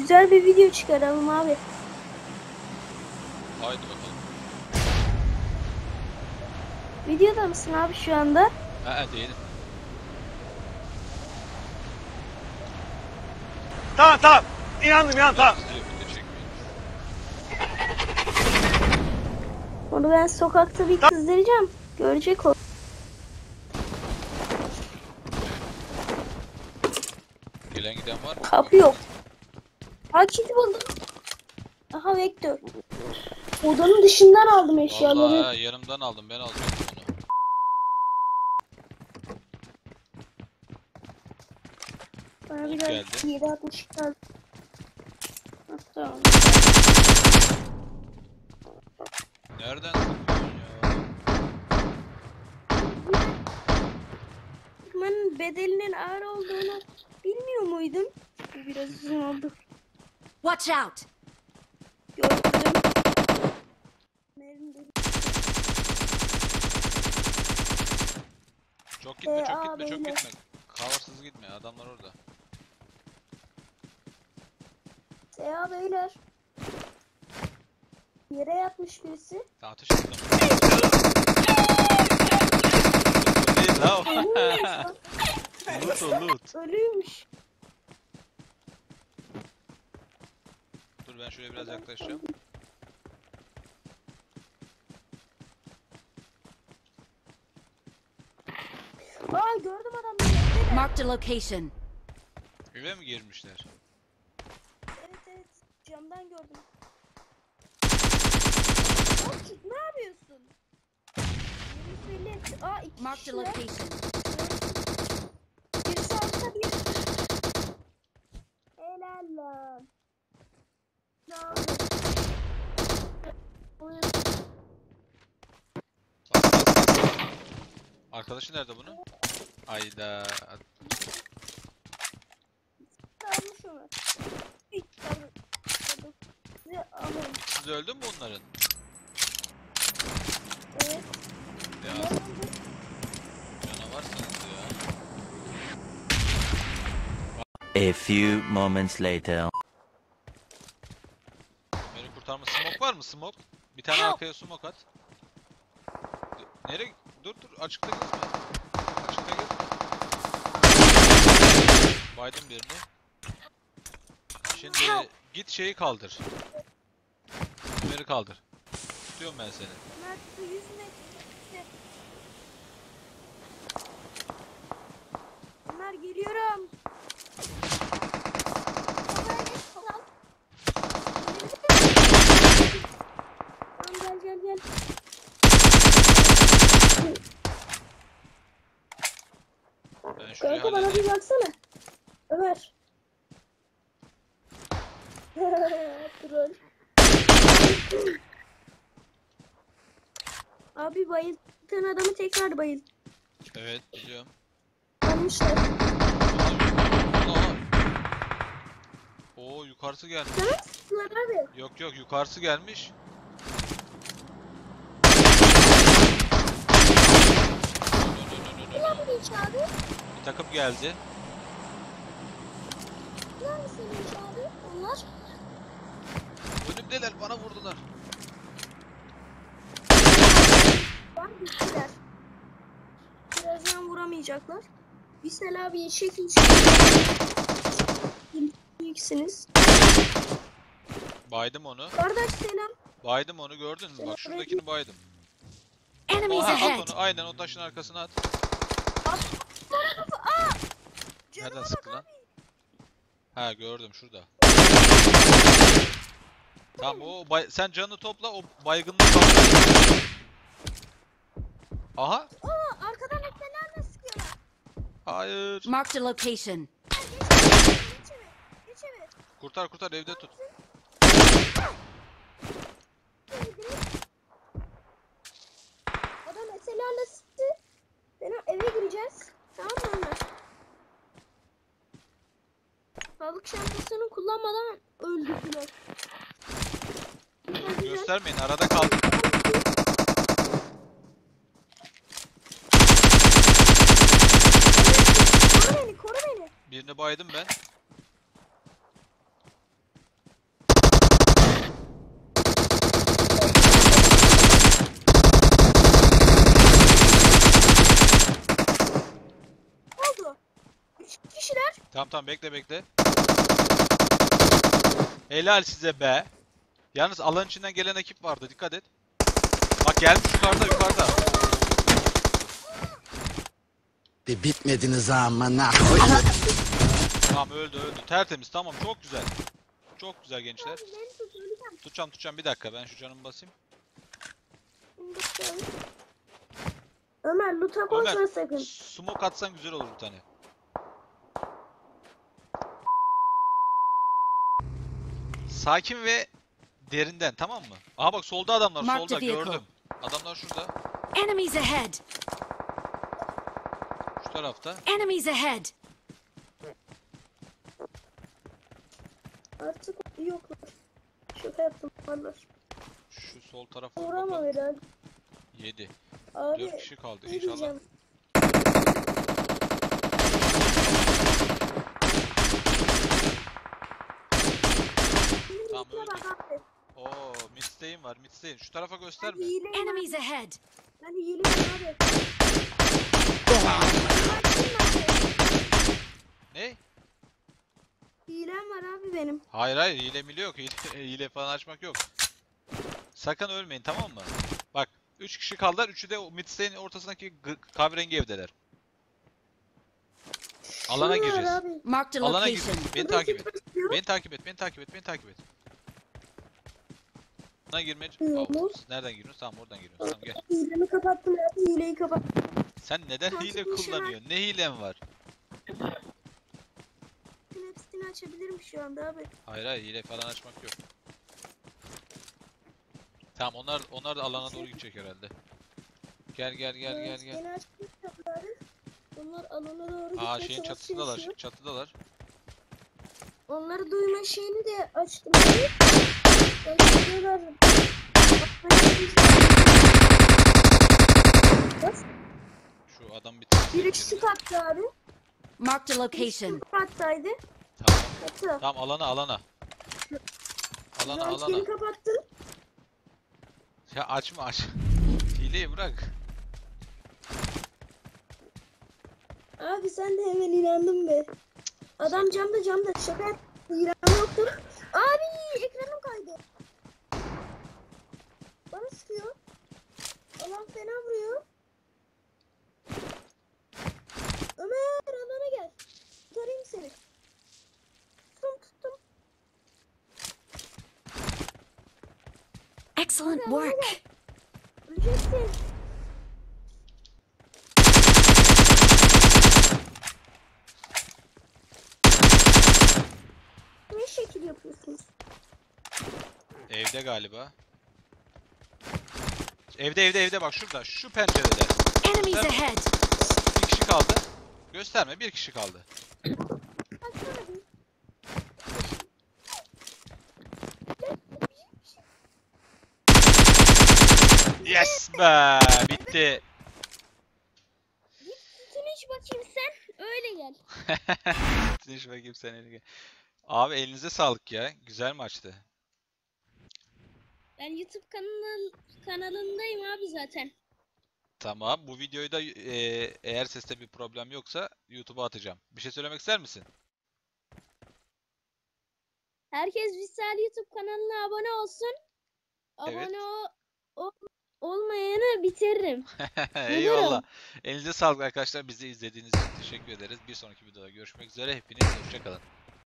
Güzel bir video çıkaralım abi. Haydi bakalım. Videoda mısın abi şu anda? Ha değilim. Tamam tamam. İnandım inandım tamam. Onu ben sokakta bir kızdıracağım. Görecek o. Gelen giden var mı? Kapı yok. Ha kiti buldum. Aha vektör. Odanın dışından aldım eşyaları. Vallahi ha, yanımdan aldım ben alacağım onu. Bana biraz geldi. 760 kaldı. Ha, Tamam. Nereden sıkıyorsun ya? Sıkmanın bedelinin ağır olduğunu bilmiyor muydun? Bu biraz uzun oldu. Watch out! Gördüm. Çok gitme Ee, çok aa, gitme çok beyler. gitme. Kavarsız gitme adamlar orada. Seha beyler. Yere yatmış birisi. Tamam ateş ettim. Değil la o. loot o loot. Ölüymüş. Ben şöyle biraz yaklaşacağım. Aa gördüm. Nerede? Marked a location. Eve mi girmişler? Evet evet. Camdan gördüm. Ki- ne yapıyorsun? Aa iki Marked a kişiler. location. Birisi altta bir. Helal lan. Ne yapıyorsun? Buyur. Bak, bak, bak. Arkadaşı nerede bunun? Ayda. Siz öldü mü bunların? Evet. Ya canavarsınız ya. A few moments later. Beni kurtarma smoke? Bir tane Help. arkaya smoke at. Nereye? Dur dur açıkta gezme. Açıkta gezme. Baydım birini. Şimdi Help. git şeyi kaldır. Ömer'i kaldır. Tutuyorum ben seni. Mert bu yüz metre. Ömer geliyorum. Tamam gel gel gel. Ben şurayı Kanka bana bir halledeyim. baksana. Ömer. Troll. Abi bayılttığın adamı tekrar bayılt. Evet biliyorum. Almışlar. Allah. Oo yukarısı gelmiş. Sana mı sıktılar abi? Yok yok yukarısı gelmiş. Ne yapmış abi? Bir takım geldi. Neredesiniz abi? Onlar? Önümdeler bana vurdular. Var bittiler. Birazdan vuramayacaklar. Bismillah abi çekin. İlksiniz. Baydım onu. Kardeş selam. Baydım onu gördün mü? Bak şuradakini baydım. Enemies Oha, ahead! at onu aynen o taşın arkasına at. Nereden sıktı lan? Ha gördüm şurada. Tamam o bay- sen canını topla o baygınlığı kaldır. Aha. Aa arkadan ekmelerle sıkıyorlar. Hayır. Marked a location. Geç eve. Geç eve. Kurtar kurtar evde tut. Adam eserlerle sıktı. Ben eve gireceğiz. Tamam mı Ömer? sağlık şampasını kullanmadan öldürdüler. Göstermeyin arada kaldık. Koru beni koru beni. Birini baydım ben. Oldu. Kişiler. Tamam tamam bekle bekle. Helal size be. Yalnız alan içinden gelen ekip vardı dikkat et. Bak gelmiş yukarıda yukarıda. Bir bitmediniz amına koyayım. Tamam öldü öldü. Tertemiz tamam çok güzel. Çok güzel gençler. Tutacağım tutacağım bir dakika ben şu canımı basayım. Ömer loot'a koşma Ömer sakın. smoke atsan güzel olur bir tane. Sakin ve derinden tamam mı? Aha bak solda adamlar Mark solda vehicle. gördüm. Adamlar şurada. Enemies ahead! Şu tarafta. Enemies ahead! Artık yoklar. Şaka yaptım varlar. Şu sol tarafa Uğrama bakalım. herhalde. 7. Abi 4 kişi kaldı ne inşallah. diyeceğim? Loot'a öldü. bak abi. Oo midstay'im var midstay'im. Şu tarafa gösterme. Enemies ahead! Ben hileyim abi. Ne? Hilem var abi benim. Hayır hayır hile mile yok. Hile, hile falan açmak yok. Sakın ölmeyin tamam mı? Bak 3 kişi kaldılar. Üçü de midstay'in ortasındaki kahverengi evdeler. Alana gireceğiz. Alana gir. location. Beni takip et. Beni takip et. Beni takip et. Beni takip et. Alana girmeye... Aa, Nereden giriyorsun? Tamam oradan giriyorsun. Tamam gel. Hilemi kapattım abi. Hileyi kapattım. Sen neden Takip hile var. kullanıyorsun? Ne hilen var? Hepsini açabilirim şu anda abi. Hayır hayır hile falan açmak yok. Tamam onlar onlar da alana doğru gidecek herhalde. Gel gel gel gel gel. Yeni açtım kapıları. Onlar alana doğru Aa gitmeye şeyin çatısındalar. Çatıdalar. Onları duyma şeyini de açtım abi. Şu adam bir Biri şu katta abi. Marked a Biri şu location. kattaydı. Tamam. Katı. Tamam alana alana. Alana Ben alana. seni kapattım. Ya açma aç. Hileyi bırak. Abi sen de hemen inandın be. Adam camda camda şaka yap- İran yoktur. Abi ekranım kaydı. Bana sıkıyor. Alan fena vuruyor. Ömer alana gel. Kurtarayım seni. Tuttum tuttum. Excellent work! Öleceksin. Ne şekil yapıyorsunuz? Evde galiba. Evde evde evde bak şurada. Şu pencerede. Enemies Gösterme. ahead! Bir kişi kaldı. Gösterme bir kişi kaldı. Yes be bitti. Finish bakayım sen. Öyle gel. Finish bakayım sen eline. Abi elinize sağlık ya. Güzel maçtı. Ben YouTube kanal kanalındayım abi zaten. Tamam. Bu videoyu da e, eğer seste bir problem yoksa YouTube'a atacağım. Bir şey söylemek ister misin? Herkes Vissal YouTube kanalına abone olsun. Evet. Abone o, ol- olmayanı bitiririm. Eyvallah. Elinize sağlık arkadaşlar. Bizi izlediğiniz için teşekkür ederiz. Bir sonraki videoda görüşmek üzere. Hepiniz hoşçakalın.